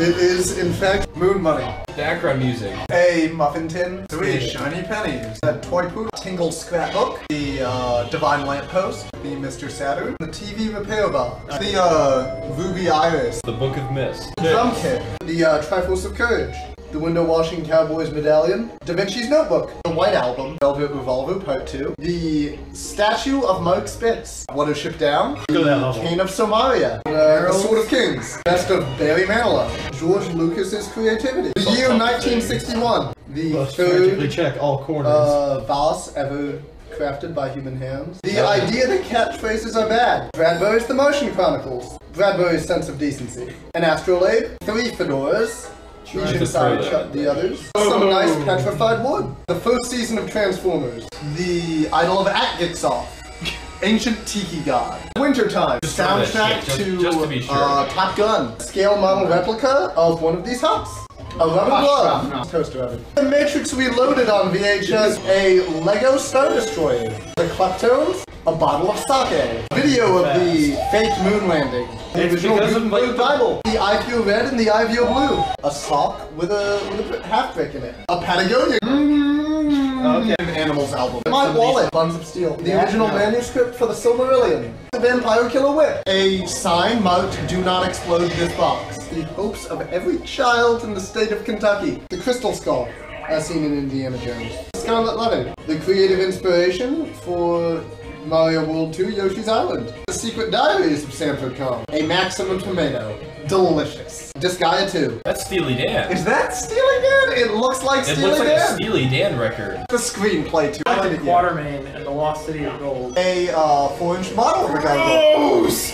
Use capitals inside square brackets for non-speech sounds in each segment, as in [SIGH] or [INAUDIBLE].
It is, in fact, moon money. Background music. A muffin tin, three shiny pennies, a toy poop, tingle scrapbook, the uh, divine lamppost, the Mr. Saturn, the TV repair box, the uh, ruby iris, The Book of Mist. The Drum kit, the uh, Triforce of Courage, the window washing cowboy's medallion, Da Vinci's notebook, the White Album, Velvet Revolver Part 2, the statue of Mark Spitz, What a Ship Down, The that. Cane of Somaria, the Sword of Kings, Best of Barry Manilow, George Lucas's creativity, the year 1961, the Must frantically third check all corners. uh, vase ever crafted by human hands. The idea that catchphrases are bad. Bradbury's The Martian Chronicles. Bradbury's Sense of Decency. An astrolabe. Three fedoras. Each to inside shut the others. Some nice petrified wood. The first season of Transformers. The Idol of Atgixoff. Ancient Tiki God. Wintertime. Just Soundtrack shit, just- to just to be sure. uh, Top Gun. Scale model replica of one of these huts. A rubber glove. Toaster oven. The Matrix Reloaded on VHS. A Lego Star Destroyer. The Kleptones. A bottle of sake. Video of the fake moon landing. The It's original because Gutenberg like- Bible. The I feel red and the I feel blue. A sock with a with a half brick in it. A Patagonia. Mm-hmm. Okay. An Animals album. My wallet. Buns of Steel. The original manuscript for the Silmarillion. The Vampire Killer Whip. A sign marked "Do not explode this box." The hopes of every child in the state of Kentucky. The Crystal Skull, as seen in Indiana Jones. Scarlet Letter. The creative inspiration for Mario World 2 Yoshi's Island. The Secret Diaries of Sanford Kong. A Maximum Tomato. Delicious. Disgaea 2. That's Steely Dan. Is that Steely Dan? It looks like It Steely looks like Dan. a Steely Dan record. the screenplay too. I did it. Quatermain and the Lost City of Gold. A uh, four-inch model of the gun.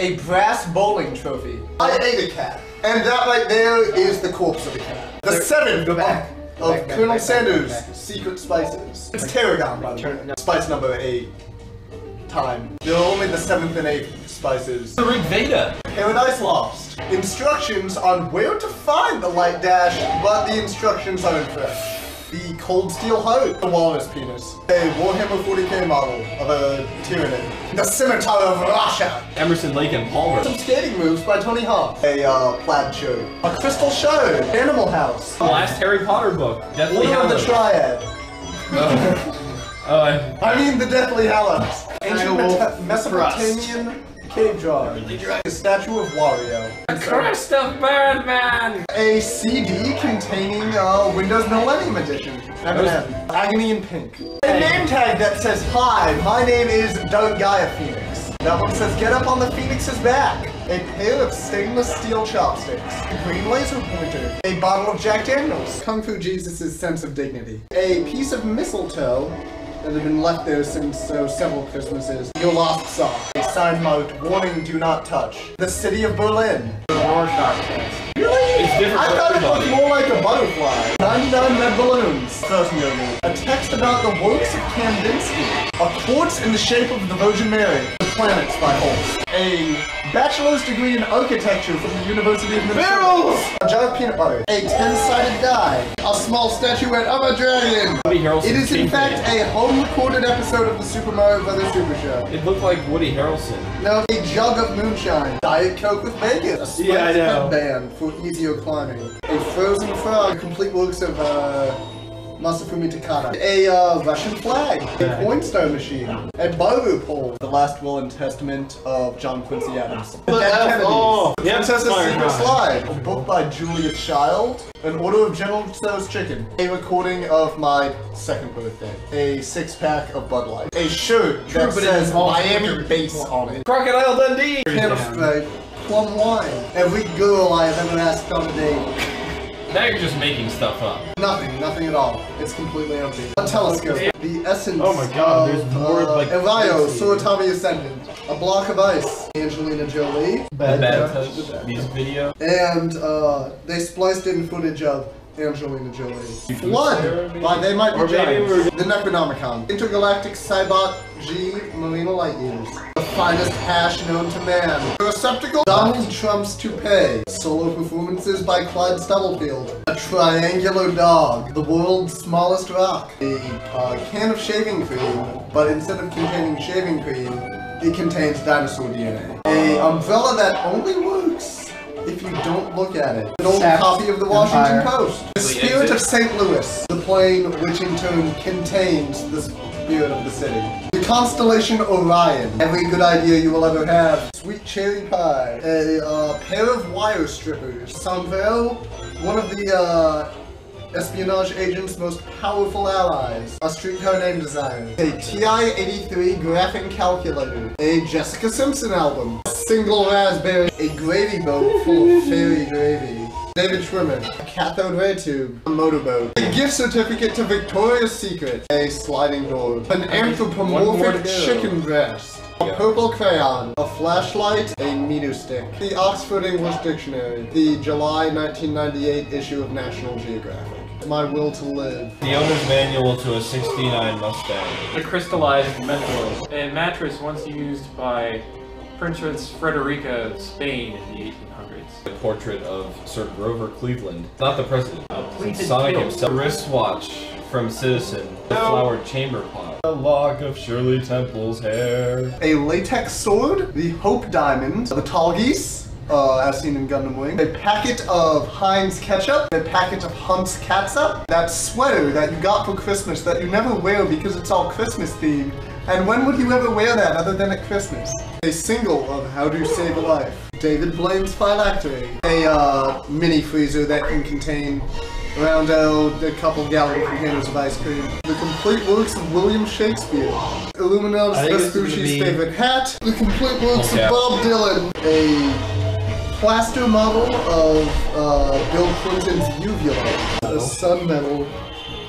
A brass bowling trophy. I ate a cat, and that right there is the corpse of a cat. The seven Go back. of, Go of back, back, Colonel back, back, Sanders' back, back. secret spices. It's tarragon, by the way. No. Spice number eight. Time. There are only the seventh and eighth spices. The Rig Veda. Paradise Lost. Instructions on where to find the light dash, but the instructions are incorrect. The Cold Steel Heart. The Walrus Penis. A Warhammer 40k model of a Tyranid. The Scimitar of Russia. Emerson, Lake, and Palmer. Some skating moves by Tony Hawk. A uh, plaid shirt. A crystal shard. Animal House. The last Harry Potter book. Deathly Order of the. Triad. [LAUGHS] Oh, uh, I mean the Deathly Hallows. Ancient Triangle Meta- Mesopotamian cave drawing. A statue of Wario. Crest of Birdman. A CD containing uh, Windows Millennium Edition. Eminem. Agony in Pink. A name tag that says, Hi, my name is Doug Gaia Phoenix. That one says, Get up on the Phoenix's back. A pair of stainless steel chopsticks. A green laser pointer. A bottle of Jack Daniels. Kung Fu Jesus' sense of dignity. A piece of mistletoe that had been left there since so several Christmases. Your lost sock. A sign marked, Warning, do not touch. The city of Berlin. The Rorschach test. Really? It's different I thought it looked more like a butterfly. 99 red balloons. First movie. A text about the works of Kandinsky. A quartz in the shape of the Virgin Mary. The Planets by Holst. A bachelor's degree in architecture from the University of Minnesota. Barrels! A jar of peanut butter. A 10-sided die. A small statuette of a dragon. Woody Harrelson. It is in fact a home-recorded episode of the Super Mario Brothers Super Show. It looked like Woody Harrelson. No, a jug of moonshine. Diet Coke with bacon. A Yeah, I know. headband for easier climbing. A frozen frog. Complete works of uh, Masafumi Takada. A uh, Russian flag. A coin star machine. A Baru pole. The last will and testament of John Quincy Adams. The Dead Kennedys. Oh, yeah, Secret Cry. Slide. A book by Julia Child. An Order of General Tso's Chicken. A recording of my second birthday. A six pack of Bud Light. A shirt that but says Miami base on it. Crocodile Dundee. a Can of Sprite, plum wine. Every girl I have ever asked on a date. Now you're just making stuff up. Nothing, nothing at all. It's completely empty. A telescope. The essence Oh my God, of, there's more, uh, like, Erayo, crazy. Soratami Ascendant. A block of ice. Angelina Jolie. Bad, Bad Touch Touch. Bad video. And uh, they spliced in footage of Angelina Jolie. Flood by They Might Be Or Giants. The Necronomicon. Intergalactic Cybot G Marina Light Years. The finest hash known to man. The receptacle Donald Trump's toupee. Solo performances by Clyde Stubblefield. A triangular dog. The world's smallest rock. A uh, can of shaving cream, but instead of containing shaving cream, it contains dinosaur DNA. A umbrella that only works if you don't look at it. An old Saps copy of the Washington Empire. Post. The The spirit of St. Louis, the plane which in turn contains the spirit of the city. Constellation Orion, every good idea you will ever have. Sweet cherry pie, a uh, pair of wire strippers, sombrero, one of the uh, espionage agent's most powerful allies, a streetcar name Desire, a TI-83 graphing calculator, a Jessica Simpson album, a single raspberry, a gravy boat full of fairy gravy, David Schwimmer, a cathode ray tube, a motorboat, a gift certificate to Victoria's Secret, a sliding door, an one more to anthropomorphic chicken breast, a purple crayon, a flashlight, a meter stick, the Oxford English Dictionary, the July 1998 issue of National Geographic. My will to live. The owner's manual to a 69 Mustang. The crystallized mentor, a mattress once used by Princess Frederica of Spain in the 1800s. The portrait of Sir Grover Cleveland. Not the president. A pleated Sonic himself. Wristwatch from Citizen. The flowered chamber pot. A lock of Shirley Temple's hair. A latex sword, the Hope Diamond, the Tallgeese, uh, as seen in Gundam Wing, a packet of Heinz ketchup, a packet of Hunt's catsup, that sweater that you got for Christmas that you never wear because it's all Christmas themed. And when would you ever wear that other than at Christmas? A single of How to Save a Life, David Blaine's phylactery, a uh, mini freezer that can contain around uh, a couple gallon containers of ice cream. The complete works of William Shakespeare. Illuminatus I think this is gonna Vespucci's be- favorite hat. The complete works Okay. of Bob Dylan. A plaster model of uh, Bill Clinton's uvula. A sun medal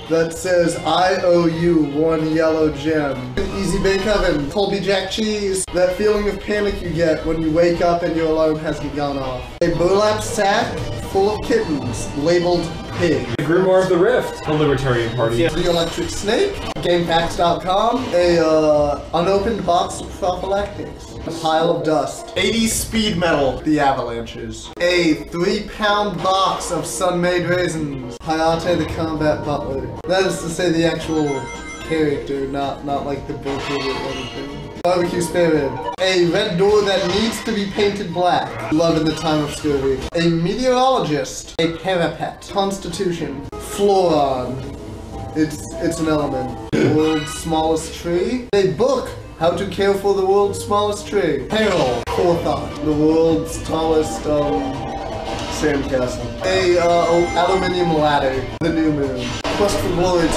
that says I owe you one yellow gem. An easy bake oven, Colby Jack cheese, that feeling of panic you get when you wake up and your alarm hasn't gone off. A burlap sack full of kittens labeled pig. The Grimoire of the Rift. The Libertarian Party. The Electric Snake, GamePacks.com, a uh, unopened box of prophylactics, pile of dust, 80 speed metal, the Avalanches, a three pound box of Sun-Maid raisins, Hayate the Combat Butler. That is to say the actual character, not not like the book or anything. Barbecue spare rib. A red door that needs to be painted black. Love in the time of scurvy. A meteorologist. A parapet. Constitution. Floron. It's it's an element. The world's smallest tree. A book. How to care for the world's smallest tree. Peril. Forethought. The world's tallest um sandcastle. A uh, aluminium ladder. The new moon. Quest for Glory 2.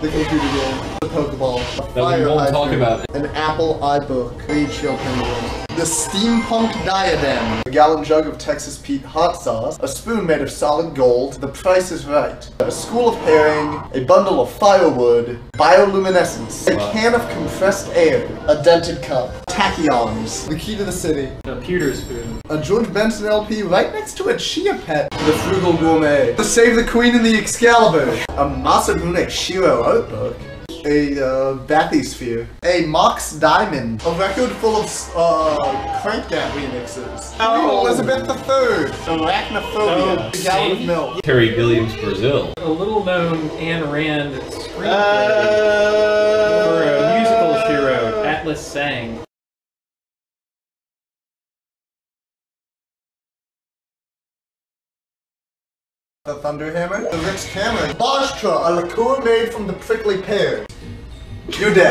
The computer game. The Pokeball. A That we fire won't talk hydrant, about. An Apple iBook. Reed Shield Penguin. The Steampunk Diadem. A gallon jug of Texas Pete hot sauce. A spoon made of solid gold. The price is right. A school of herring. A bundle of firewood. Bioluminescence. A can of compressed air. A dented cup. Tachyons. The key to the city. a pewter spoon. A George Benson LP right next to a Chia Pet. The Frugal Gourmet. To Save the Queen in the Excalibur. A Masamune Shirow art book. A uh, Bathysphere. A Mox Diamond. A record full of uh, Crankdat remixes. Queen Elizabeth III. Arachnophobia. Oh, a gallon of milk. Terry Gilliam's Brazil. A little known Ayn Rand screenplay for The Thunderhammer. The Rich Hammer. Bashtra, a liqueur made from the prickly pear. You're dead.